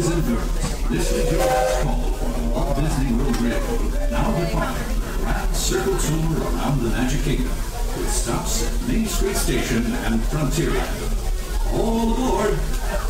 this is your last call for the Walt Disney World Railroad. Now departing for a circle tour around the Magic Kingdom with stops at Main Street Station and Frontierland. All aboard!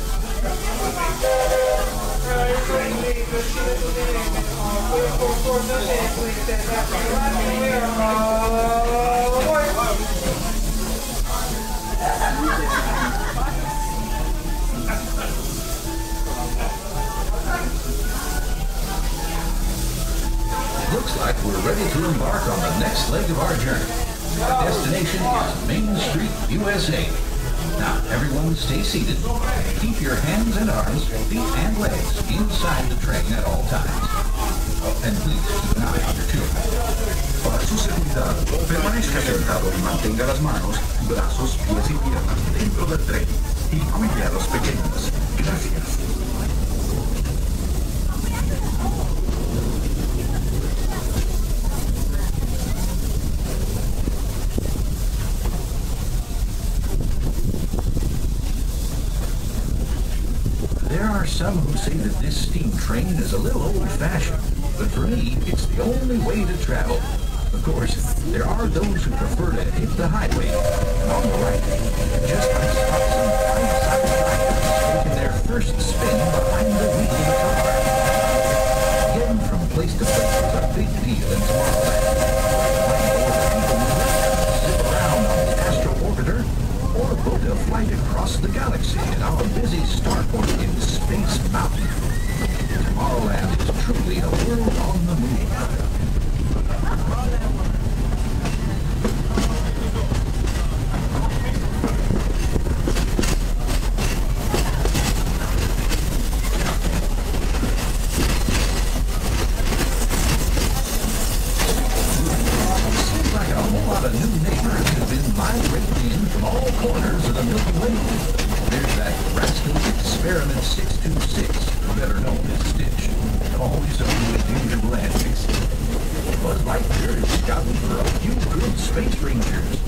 Looks like we're ready to embark on the next leg of our journey. Our destination is Main Street, USA. Now, everyone stay seated. Keep your hands and arms, feet and legs inside the train at all times. Oh, and please keep an eye on your children. Para su seguridad, permanezca sentado y mantenga las manos, brazos, pies y piernas dentro del tren. Y cuide a los pequeños. Gracias. There are some who say that this steam train is a little old-fashioned, but for me, it's the only way to travel. Of course, there are those who prefer to hit the highway. And on the right, just I spot some fine-sized riders taking their first spin behind the wheel of the car. Getting from place to place is a big deal in Tomorrowland. Flight across the galaxy in our busy starport Mountain. Tomorrowland is truly a world on the move. Seems like a whole lot of new neighbors have been migrating in from all corners of the Milky Way. There's that Rascals Experiment 626, better known as Stitch. Always a with usual antics. Buzz Lightyear is scouting for a few good space rangers.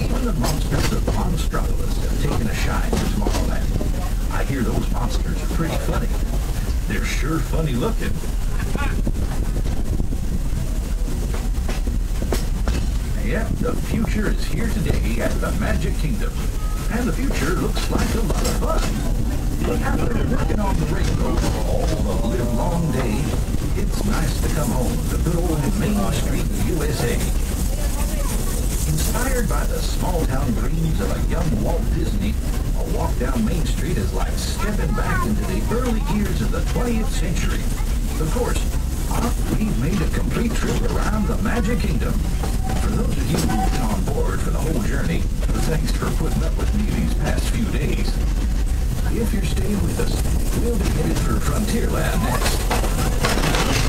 Even the monsters of Monstropolis have taken a shine to Tomorrowland. I hear those monsters are pretty funny. They're sure funny looking. Yep, the future is here today at the Magic Kingdom. And the future looks like a lot of fun. After working on the railroad all the live long day, it's nice to come home to good old Main Street, USA. Inspired by the small-town dreams of a young Walt Disney, a walk down Main Street is like stepping back into the early years of the 20th century. Of course, we've made a complete trip around the Magic Kingdom. For those of you who've been on board for the whole journey, thanks for putting up with me these past few days. If you're staying with us, we'll be headed for Frontierland next.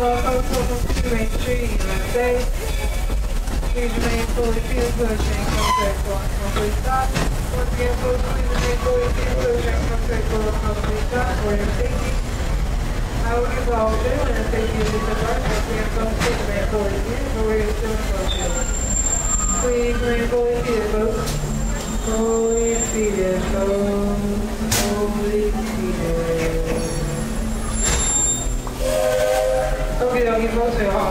welcome to Main Street, USA. Please remain fully comes back to us. Complete stop. Once again, folks, please remain fully comes back to us. Complete stop for your safety. I will give all and the safety department. Once again, folks, please remain fully so we're still in motion. Please remain fully seated, folks. Fully seated, folks. 안녕하세요.